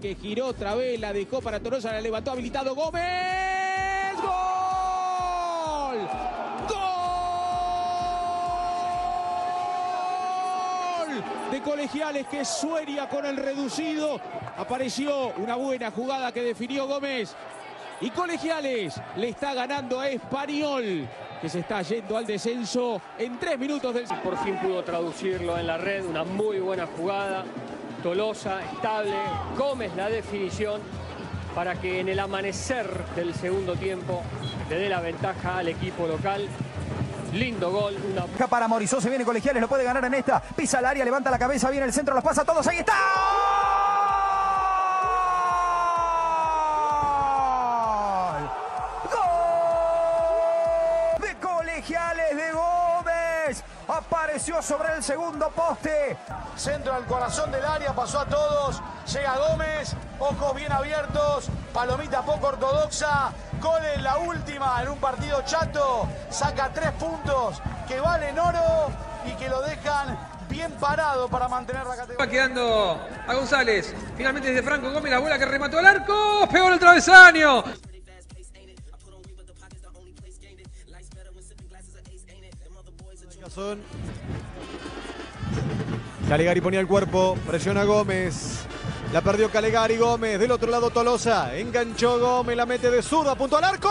que giró otra vez, la dejó para Tolosa, la levantó habilitado Gómez. ¡Gol! ¡Gol! De colegiales que sueña con el reducido. Apareció una buena jugada que definió Gómez. Y colegiales le está ganando a Español, que se está yendo al descenso en tres minutos del... Por fin pudo traducirlo en la red, una muy buena jugada. Tolosa, estable, Gómez la definición para que en el amanecer del segundo tiempo le dé la ventaja al equipo local. Lindo gol, una... Para Morizó se viene colegiales, lo puede ganar en esta. Pisa al área, levanta la cabeza, viene el centro, los pasa a todos. ¡Ahí está! Apareció sobre el segundo poste. Centro al corazón del área, pasó a todos. Llega Gómez, ojos bien abiertos, palomita poco ortodoxa. Gol en la última en un partido chato. Saca tres puntos que valen oro y que lo dejan bien parado para mantener la categoría. Va quedando a González. Finalmente desde Franco Gómez la bola que remató al arco. Pegó el travesaño. Calegari ponía el cuerpo, presiona Gómez. La perdió Calegari Gómez. Del otro lado Tolosa. Enganchó Gómez, la mete de zurda, punto al arco.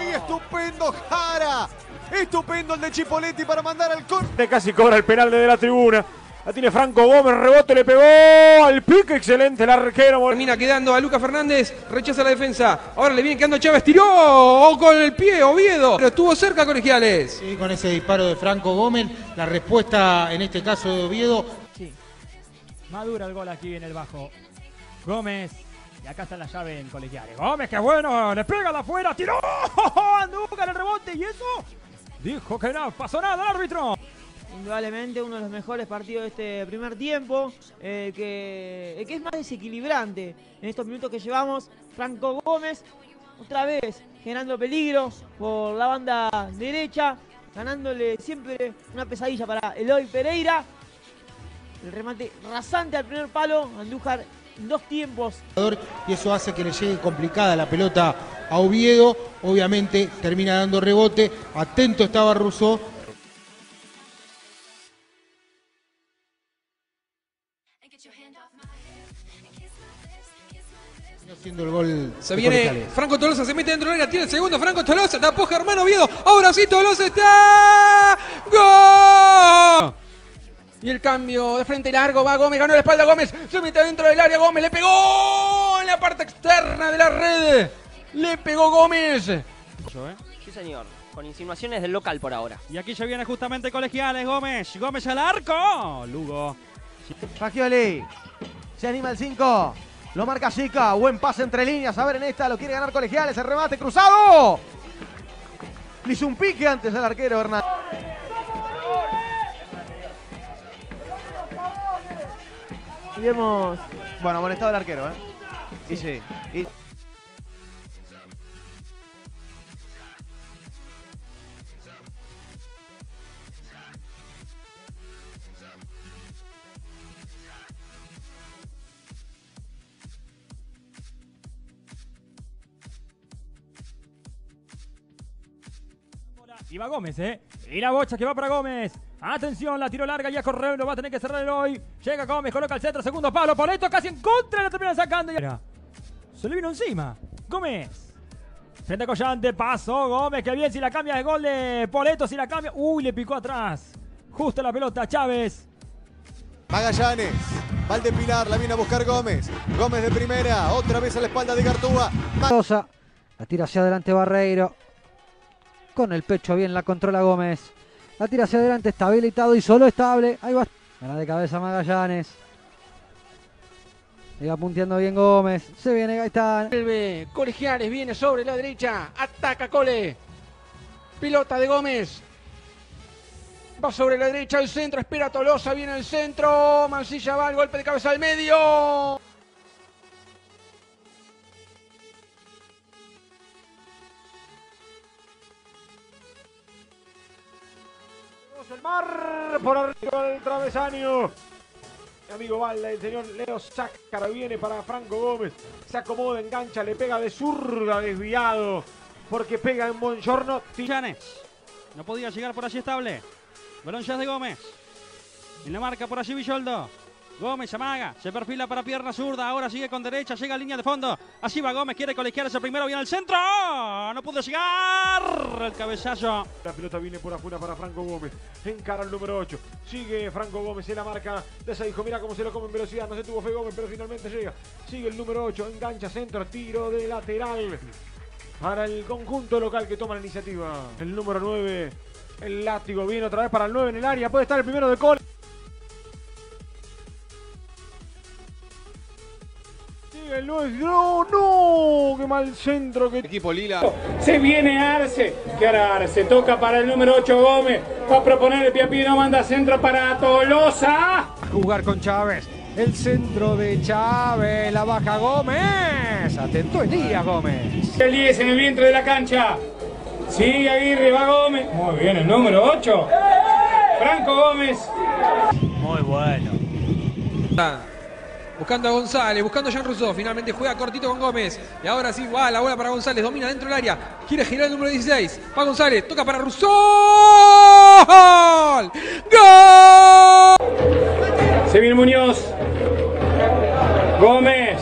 Y estupendo Jara. Estupendo el de Chipoletti para mandar al corte. Casi cobra el penal desde la tribuna. La tiene Franco Gómez, rebote, le pegó al pique, excelente el arquero. Termina quedando a Lucas Fernández, rechaza la defensa. Ahora le viene quedando Chávez, tiró o con el pie, Oviedo. Pero estuvo cerca Colegiales. Sí, con ese disparo de Franco Gómez, la respuesta en este caso de Oviedo. Sí. Madura el gol aquí en el bajo. Gómez. Y acá está la llave en colegiales. Gómez, qué bueno. Le pega la afuera. Tiró. Andújar el rebote. ¿Y eso? Dijo que no pasó nada el árbitro. Indudablemente uno de los mejores partidos de este primer tiempo, eh, que, el que es más desequilibrante en estos minutos que llevamos. Franco Gómez, otra vez generando peligro por la banda derecha, ganándole siempre una pesadilla para Eloy Pereira. El remate rasante al primer palo, Andújar dos tiempos. Y eso hace que le llegue complicada la pelota a Oviedo. Obviamente termina dando rebote. Atento estaba Rousseau. Haciendo el gol Se viene. Franco Tolosa, se mete dentro del área, tiene el segundo. Franco Tolosa, tapó Germán Oviedo. Ahora sí, Tolosa está. ¡Gol! Y el cambio de frente largo va Gómez, ganó la espalda Gómez, se mete dentro del área Gómez, le pegó en la parte externa de la red. Le pegó Gómez. Sí, señor. Con insinuaciones del local por ahora. Y aquí ya viene justamente colegiales. Gómez. Gómez al arco. Lugo. Fagioli. Se anima el 5. Lo marca Chica. Buen pase entre líneas. A ver en esta. Lo quiere ganar colegiales. El remate cruzado. Le hizo un pique antes al arquero Hernández. Y vemos Bueno, molestado el arquero, ¿eh? Y sí. Y... Y va Gómez, ¿eh? Y la bocha que va para Gómez. Atención, la tiro larga, ya corre, lo va a tener que cerrar el hoy. Llega Gómez, coloca el centro, segundo palo. Poleto casi en contra, la termina sacando. y- Se le vino encima. Gómez. Frente a Collante, pasó Gómez, que bien si la cambia de gol de Poleto, si la cambia. Uy, le picó atrás. Justo la pelota, Chávez. Magallanes. Valde Pilar, la viene a buscar Gómez. Gómez de primera, otra vez a la espalda de Gartúa. La tira hacia adelante Barreiro. Con el pecho bien la controla Gómez. La tira hacia adelante, está habilitado y solo estable. Ahí va. Gana de cabeza Magallanes. Le va punteando bien Gómez. Se viene Gaitán. Vuelve, Colegiales viene sobre la derecha, ataca Cole. Pilota de Gómez. Va sobre la derecha al centro, espera Tolosa, viene el centro. Mancilla va al golpe de cabeza al medio. El mar por arriba del travesaño. amigo Valda, el señor Leo Sácara viene para Franco Gómez. Se acomoda, engancha, le pega de zurda, desviado. Porque pega en Bongiorno. Tillanes. No podía llegar por allí estable. Balón ya de Gómez. En la marca por allí Villoldo. Gómez amaga, se perfila para pierna zurda, ahora sigue con derecha, llega a línea de fondo. Así va Gómez, quiere colegiar ese primero, viene al centro. No pudo llegar. El cabezazo. La pelota viene por afuera para Franco Gómez. Encara el número 8. Sigue Franco Gómez en la marca de ese hijo. Mira cómo se lo come en velocidad. No se tuvo fe Gómez, pero finalmente llega. Sigue el número 8. Engancha centro. Tiro de lateral. Para el conjunto local que toma la iniciativa. El número 9. El látigo viene otra vez para el 9 en el área. Puede estar el primero de Cole. El 9. No, no. Qué mal centro que. Equipo Lila. Se viene Arce, que ahora Arce toca para el número 8 Gómez, va a proponer el Piapino, manda centro para Tolosa. Jugar con Chávez. El centro de Chávez, la baja Gómez. Atento Elías Gómez. El 10 en el vientre de la cancha. Sigue Aguirre, va Gómez. Muy bien, el número 8. Franco Gómez. Muy bueno. Buscando a González, buscando a Jean Rousseau. Finalmente juega cortito con Gómez. Y ahora sí va la bola para González. Domina dentro del área. Quiere girar el número 16. Va González. Toca para Rousseau. ¡Gol! Se viene Muñoz. Gómez.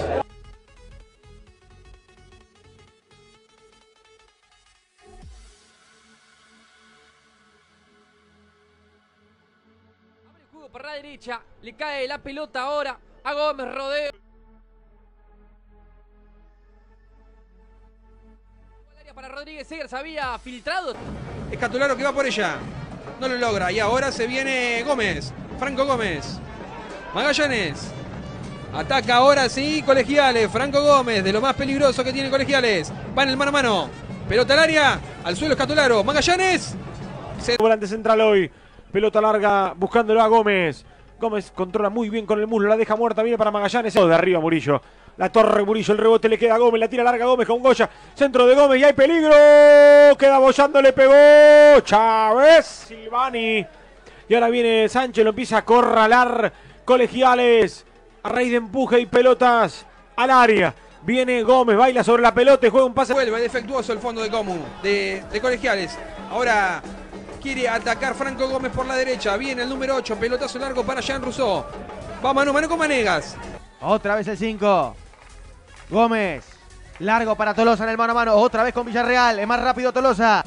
Juego para la derecha, le cae la pelota ahora a Gómez Rodeo. Para Rodríguez Segers había filtrado. Escatularo que va por ella. No lo logra. Y ahora se viene Gómez. Franco Gómez. Magallanes. Ataca ahora sí Colegiales. Franco Gómez, de lo más peligroso que tiene Colegiales. Va en el mano a mano. Pelota al área. Al suelo Escatularo. Magallanes. Volante central hoy. Pelota larga buscándolo a Gómez. Gómez controla muy bien con el muslo. La deja muerta. Viene para Magallanes. De arriba Murillo. La torre Murillo. El rebote le queda a Gómez. La tira larga Gómez con Goya. Centro de Gómez y hay peligro. Queda bollando. Le pegó Chávez. Silvani. Y ahora viene Sánchez. Lo empieza a corralar. Colegiales. A raíz de empuje y pelotas al área. Viene Gómez, baila sobre la pelota y juega un pase. Vuelve defectuoso el fondo de Comu, de, de Colegiales. Ahora quiere atacar Franco Gómez por la derecha. Viene el número 8, pelotazo largo para Jean Rousseau. Va mano a mano con Manegas. Otra vez el 5. Gómez. Largo para Tolosa en el mano a mano. Otra vez con Villarreal. Es más rápido Tolosa.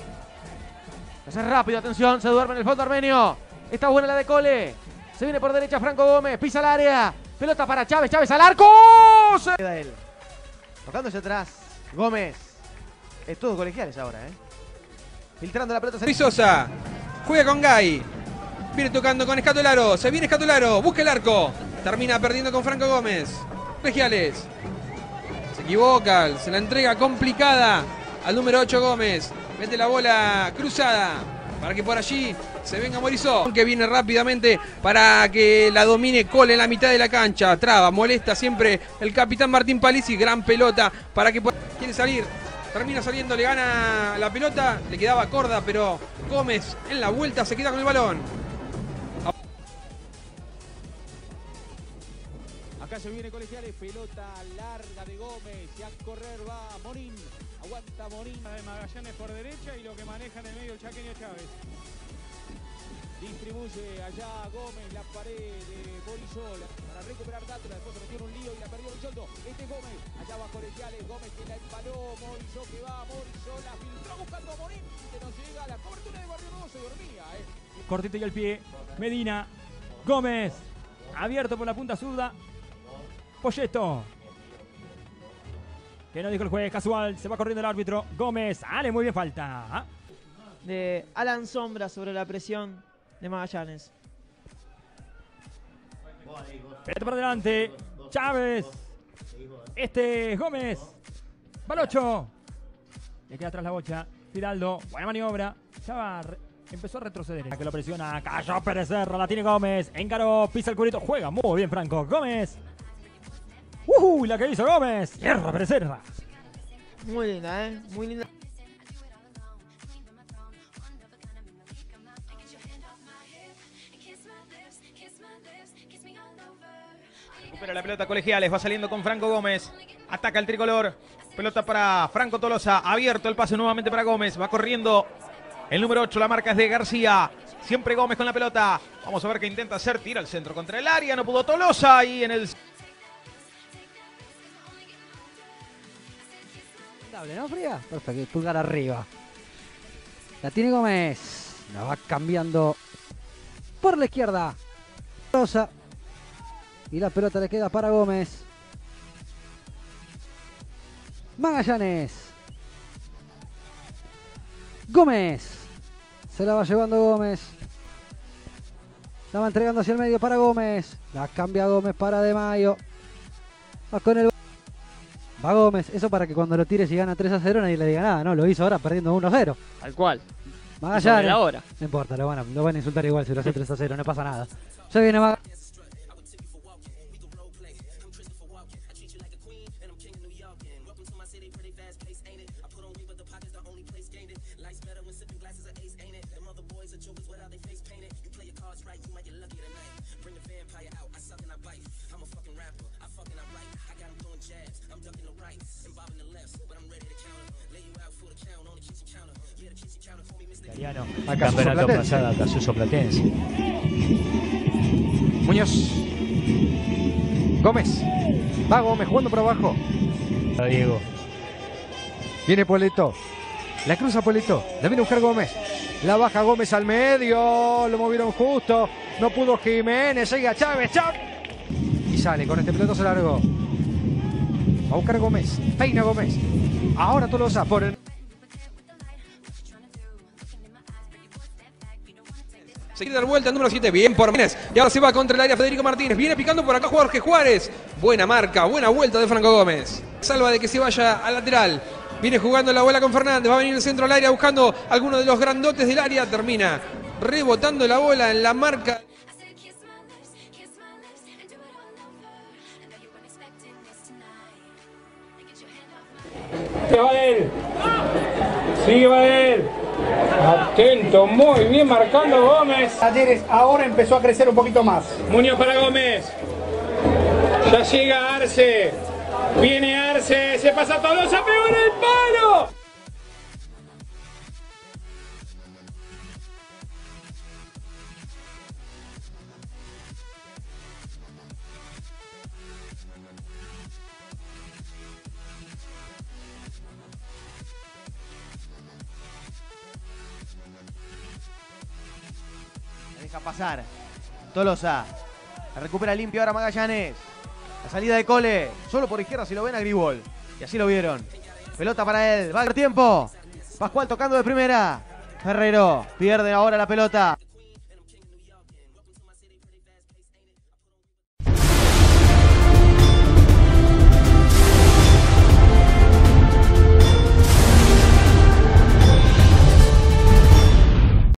Es rápido, atención. Se duerme en el fondo armenio. Está buena la de Cole. Se viene por derecha Franco Gómez. Pisa el área. Pelota para Chávez. Chávez al arco. Se queda él. Tocándose atrás. Gómez. Es todo colegiales ahora, ¿eh? Filtrando la pelota. Sosa. Juega con Gay. Viene tocando con Escatolaro. Se viene Escatolaro. Busca el arco. Termina perdiendo con Franco Gómez. Colegiales. Se equivoca. Se la entrega complicada al número 8 Gómez. Mete la bola cruzada. Para que por allí se venga Morizó. Que viene rápidamente para que la domine Cole en la mitad de la cancha. Traba, molesta siempre el capitán Martín Palisi. Gran pelota para que quiere salir. Termina saliendo, le gana la pelota. Le quedaba corda, pero Gómez en la vuelta se queda con el balón. Acá se viene colegiales, pelota larga de Gómez y a correr va Morín. Aguanta Morín. De Magallanes por derecha y lo que maneja en el medio el chaqueño Chávez. Distribuye allá Gómez la pared de Borizola para recuperar Dátula. Después se metió en un lío y la perdió Bicholdo. Este es Gómez. Allá va Colegiales. Gómez que la empaló. Morizó que va. Morizó la filtró buscando a Morín. Que no llega. La cobertura de Barrio Nuevo se dormía. Eh. Cortito y al pie. Medina. Gómez. Abierto por la punta zurda. Poyeto. Que no dijo el juez, casual, se va corriendo el árbitro. Gómez, sale muy bien falta. ¿ah? De Alan Sombra sobre la presión de Magallanes. Pelota para adelante. Chávez. Este es Gómez. Balocho. Le queda atrás la bocha. Fidaldo. Buena maniobra. Ya va. Empezó a retroceder. Que lo presiona. Cayó Pérez Serra. La tiene Gómez. Encaró. Pisa el curito. Juega muy bien Franco. Gómez. ¡Uh! La que hizo Gómez. Hierro Pérez Serra. Muy linda, ¿eh? Muy linda. Recupera la pelota colegiales, va saliendo con Franco Gómez. Ataca el tricolor. Pelota para Franco Tolosa. Abierto el pase nuevamente para Gómez. Va corriendo el número 8. La marca es de García. Siempre Gómez con la pelota. Vamos a ver qué intenta hacer. Tira al centro contra el área. No pudo Tolosa. Y en el. Dable, ¿no, Fría? Perfecto, pulgar arriba. La tiene Gómez. La va cambiando por la izquierda. Rosa. Y la pelota le queda para Gómez. Magallanes. Gómez. Se la va llevando Gómez. La va entregando hacia el medio para Gómez. La cambia Gómez para De Mayo. Va con el. Va Gómez. Eso para que cuando lo tires y gana 3 a 0 nadie le diga nada, ¿no? Lo hizo ahora perdiendo 1 a 0. Tal cual. Magallanes. la hora. No importa, lo van, a, lo van a insultar igual si lo hace 3 a 0, no pasa nada. Ya viene Magallanes. Italiano, campeonato Platense. pasado, Casuso Platense. Muñoz. Gómez. Va Gómez jugando por abajo. A Diego. Viene Poleto. La cruza Poleto. La viene a buscar Gómez. La baja Gómez al medio. Lo movieron justo. No pudo Jiménez. Llega Chávez. Chávez. Y sale con este pelotazo largo. Va a buscar Gómez. Peina Gómez. Ahora Tolosa por el. Se quiere dar vuelta el número 7, bien por Martínez. Y ahora se va contra el área Federico Martínez. Viene picando por acá Jorge Juárez. Buena marca, buena vuelta de Franco Gómez. Salva de que se vaya al lateral. Viene jugando la bola con Fernández. Va a venir el centro al área buscando alguno de los grandotes del área. Termina rebotando la bola en la marca. Se va él. Sigue va él. Atento, muy bien marcando Gómez. Talleres ahora empezó a crecer un poquito más. Muñoz para Gómez. Ya llega Arce. Viene Arce. Se pasa Tolosa. Pegó en el palo. Tolosa. La recupera limpio ahora Magallanes. La salida de Cole. Solo por izquierda si lo ven a Gribol. Y así lo vieron. Pelota para él. Va a tiempo. Pascual tocando de primera. Ferrero pierde ahora la pelota.